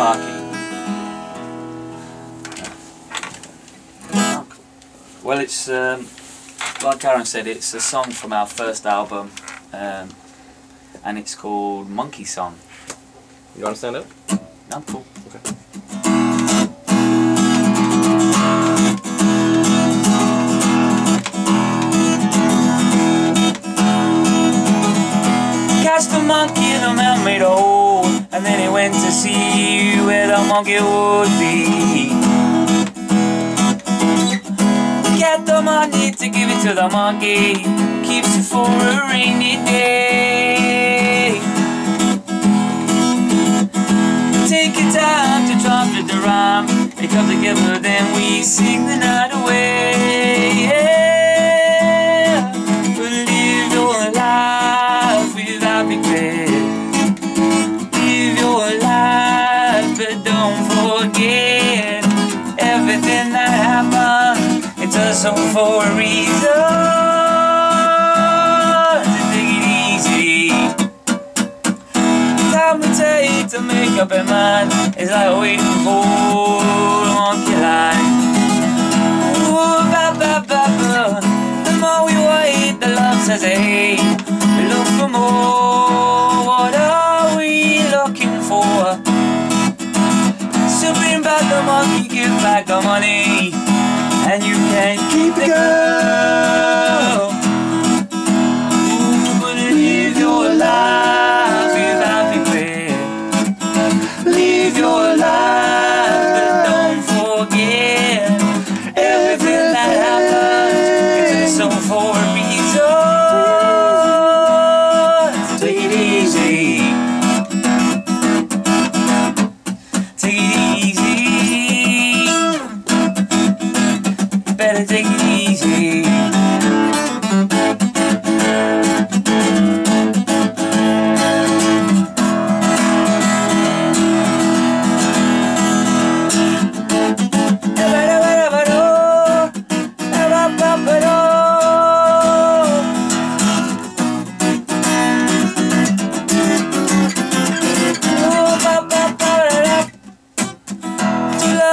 Sparky. Well, it's um, like Arron said, it's a song from our first album, um, and it's called Monkey Song. You want to stand up? No, cool. Okay. Cast the monkey in a man-made hole, and then he went to see where the monkey would be. Get the money to give it to the monkey, keeps it for a rainy day. Take your time to trumpet the rhyme, we come together, then we sing the night away. Yeah. Don't forget everything that happened. It's all for a reason. So take it easy. Time to take to make up your mind is like waiting for a monkey line. The more we wait, the love says hey. We look for more. Back the monkey, give back the money, and you can keep the girl.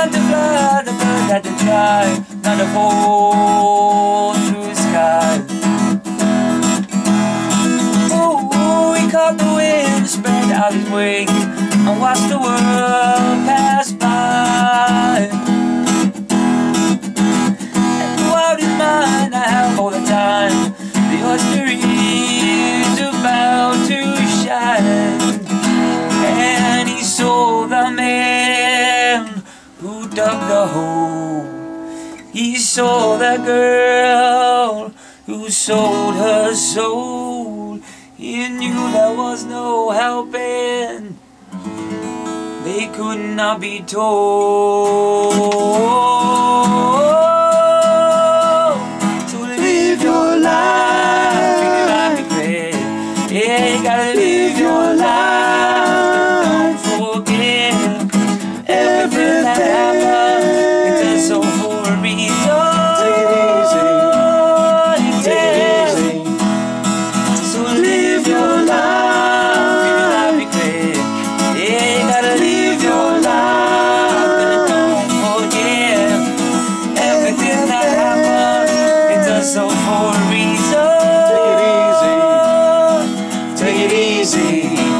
Had to try not to fall through the sky. Ooh, he caught the wind, spread out his wings, and watched the world pass by. The hole. He saw the girl who sold her soul. He knew there was no helping. They could not be told. So live your life. Yeah, you gotta live your life. Take